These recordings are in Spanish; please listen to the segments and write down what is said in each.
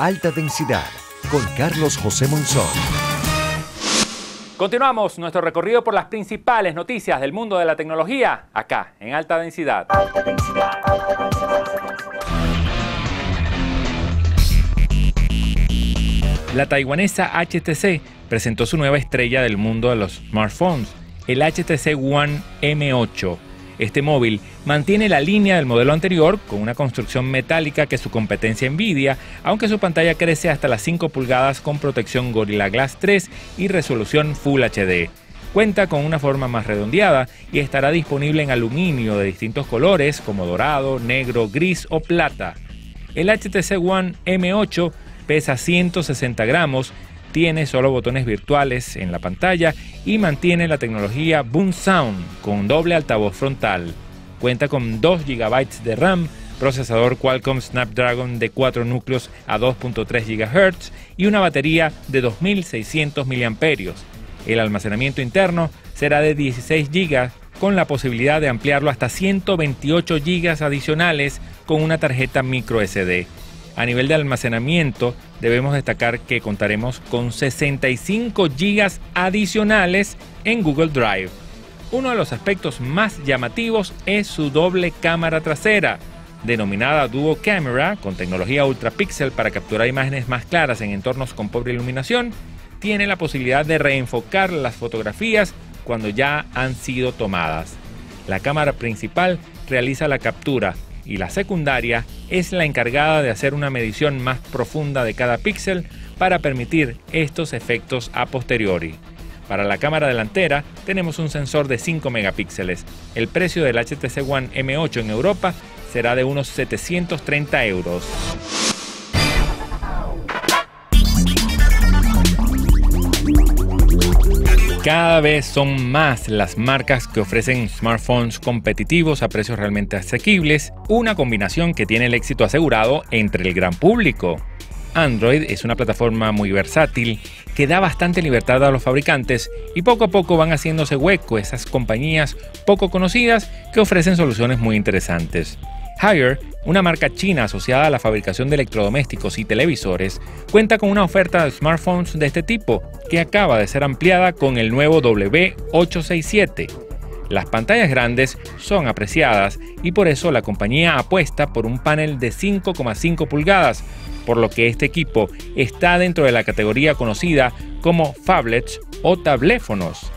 Alta Densidad con Carlos José Monzón. Continuamos nuestro recorrido por las principales noticias del mundo de la tecnología acá en Alta Densidad. La taiwanesa HTC presentó su nueva estrella del mundo de los smartphones, el HTC One M8. Este móvil mantiene la línea del modelo anterior con una construcción metálica que su competencia Nvidia, aunque su pantalla crece hasta las 5 pulgadas con protección Gorilla Glass 3 y resolución Full HD. Cuenta con una forma más redondeada y estará disponible en aluminio de distintos colores como dorado, negro, gris o plata. El HTC One M8 pesa 160 gramos, tiene solo botones virtuales en la pantalla y mantiene la tecnología Boom Sound con doble altavoz frontal. Cuenta con 2 GB de RAM, procesador Qualcomm Snapdragon de 4 núcleos a 2.3 GHz y una batería de 2600 mAh. El almacenamiento interno será de 16 GB con la posibilidad de ampliarlo hasta 128 GB adicionales con una tarjeta micro SD. A nivel de almacenamiento, debemos destacar que contaremos con 65 GB adicionales en Google Drive. Uno de los aspectos más llamativos es su doble cámara trasera, denominada Duo Camera, con tecnología Ultra Pixel para capturar imágenes más claras en entornos con pobre iluminación, tiene la posibilidad de reenfocar las fotografías cuando ya han sido tomadas. La cámara principal realiza la captura y la secundaria es la encargada de hacer una medición más profunda de cada píxel para permitir estos efectos a posteriori. Para la cámara delantera tenemos un sensor de 5 megapíxeles. El precio del HTC One M8 en Europa será de unos 730 euros. Cada vez son más las marcas que ofrecen smartphones competitivos a precios realmente asequibles, una combinación que tiene el éxito asegurado entre el gran público. Android es una plataforma muy versátil que da bastante libertad a los fabricantes y poco a poco van haciéndose hueco esas compañías poco conocidas que ofrecen soluciones muy interesantes. Haier, una marca china asociada a la fabricación de electrodomésticos y televisores, cuenta con una oferta de smartphones de este tipo que acaba de ser ampliada con el nuevo W867. Las pantallas grandes son apreciadas y por eso la compañía apuesta por un panel de 5,5 pulgadas, por lo que este equipo está dentro de la categoría conocida como phablets o tabléfonos.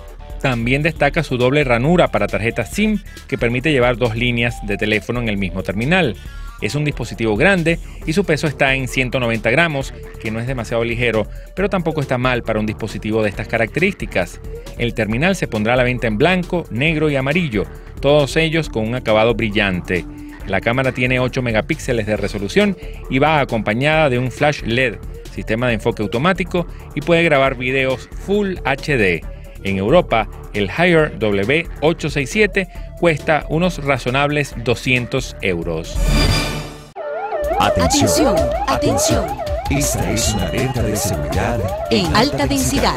También destaca su doble ranura para tarjeta SIM que permite llevar dos líneas de teléfono en el mismo terminal. Es un dispositivo grande y su peso está en 190 gramos, que no es demasiado ligero, pero tampoco está mal para un dispositivo de estas características. El terminal se pondrá a la venta en blanco, negro y amarillo, todos ellos con un acabado brillante. La cámara tiene 8 megapíxeles de resolución y va acompañada de un flash LED, sistema de enfoque automático y puede grabar videos Full HD. En Europa, el Haier W867 cuesta unos razonables 200 euros. Atención, atención. Esta es una alerta de seguridad en alta densidad.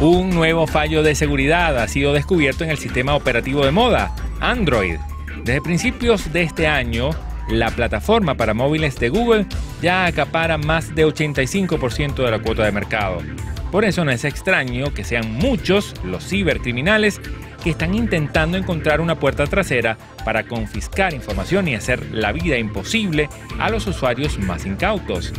Un nuevo fallo de seguridad ha sido descubierto en el sistema operativo de moda, Android. Desde principios de este año, la plataforma para móviles de Google ya acapara más de 85% de la cuota de mercado. Por eso no es extraño que sean muchos los cibercriminales que están intentando encontrar una puerta trasera para confiscar información y hacer la vida imposible a los usuarios más incautos.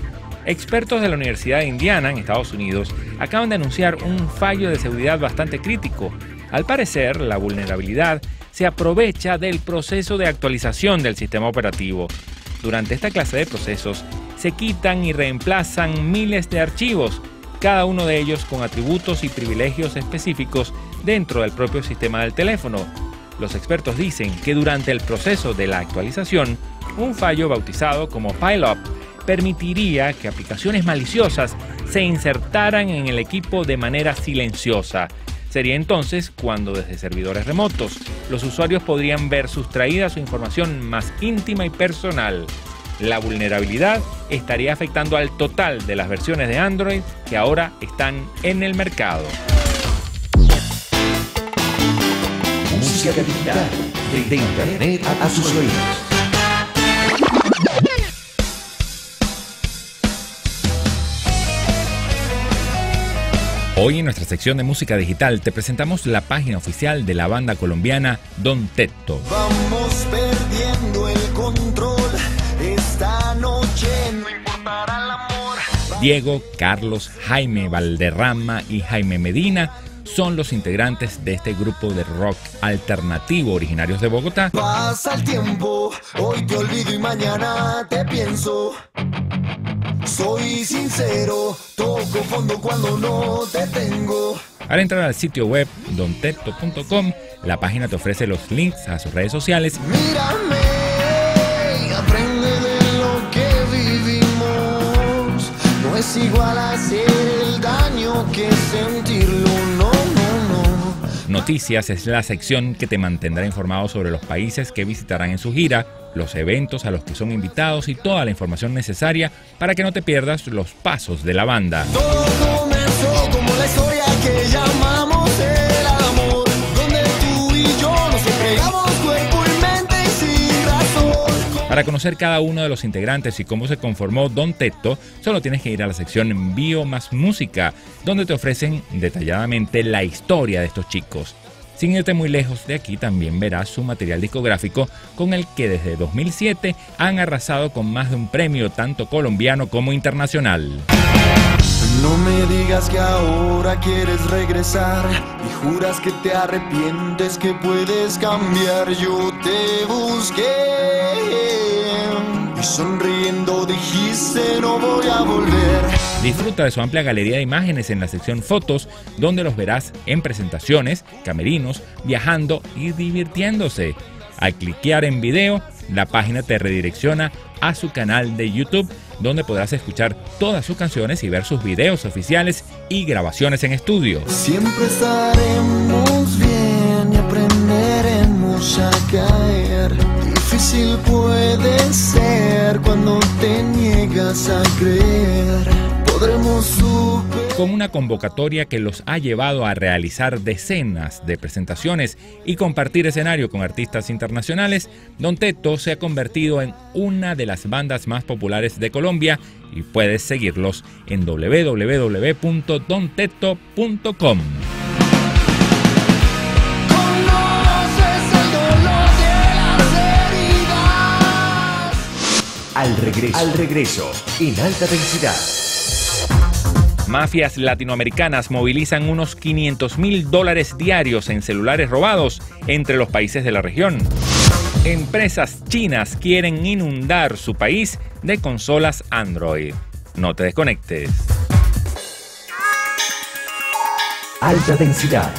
Expertos de la Universidad de Indiana en Estados Unidos acaban de anunciar un fallo de seguridad bastante crítico. Al parecer, la vulnerabilidad se aprovecha del proceso de actualización del sistema operativo. Durante esta clase de procesos se quitan y reemplazan miles de archivos cada uno de ellos con atributos y privilegios específicos dentro del propio sistema del teléfono. Los expertos dicen que durante el proceso de la actualización, un fallo bautizado como pile-up permitiría que aplicaciones maliciosas se insertaran en el equipo de manera silenciosa. Sería entonces cuando desde servidores remotos los usuarios podrían ver sustraída su información más íntima y personal. La vulnerabilidad estaría afectando al total de las versiones de Android que ahora están en el mercado. Música digital, de, Internet a sus oídos. Hoy en nuestra sección de música digital te presentamos la página oficial de la banda colombiana Don Teto. Vamos perdiendo el control. Diego, Carlos, Jaime Valderrama y Jaime Medina son los integrantes de este grupo de rock alternativo originarios de Bogotá. Pasa el tiempo, hoy te olvido y mañana te pienso. Soy sincero, toco fondo cuando no te tengo. Al entrar al sitio web dontetto.com, la página te ofrece los links a sus redes sociales. Mírame, es igual hacer el daño que sentirlo, no, no, no. Noticias es la sección que te mantendrá informado sobre los países que visitarán en su gira, los eventos a los que son invitados y toda la información necesaria para que no te pierdas los pasos de la banda. Todo Para conocer cada uno de los integrantes y cómo se conformó Don Tetto, solo tienes que ir a la sección Bio más Música, donde te ofrecen detalladamente la historia de estos chicos. Sin irte muy lejos de aquí, también verás su material discográfico con el que desde 2007 han arrasado con más de un premio tanto colombiano como internacional. No me digas que ahora quieres regresar y juras que te arrepientes que puedes cambiar. Yo te busqué Disfruta de su amplia galería de imágenes en la sección Fotos, donde los verás en presentaciones, camerinos, viajando y divirtiéndose. Al cliquear en video, la página te redirecciona a su canal de YouTube, donde podrás escuchar todas sus canciones y ver sus videos oficiales y grabaciones en estudio. Siempre estaremos bien y aprenderemos a caer. Difícil puede ser cuando te niegas a creer. Podremos superar. Con una convocatoria que los ha llevado a realizar decenas de presentaciones y compartir escenario con artistas internacionales, Don Tetto se ha convertido en una de las bandas más populares de Colombia y puedes seguirlos en heridas. Al regreso. Al regreso. En alta densidad. Mafias latinoamericanas movilizan unos 500 mil dólares diarios en celulares robados entre los países de la región. Empresas chinas quieren inundar su país de consolas Android. No te desconectes. Alta densidad.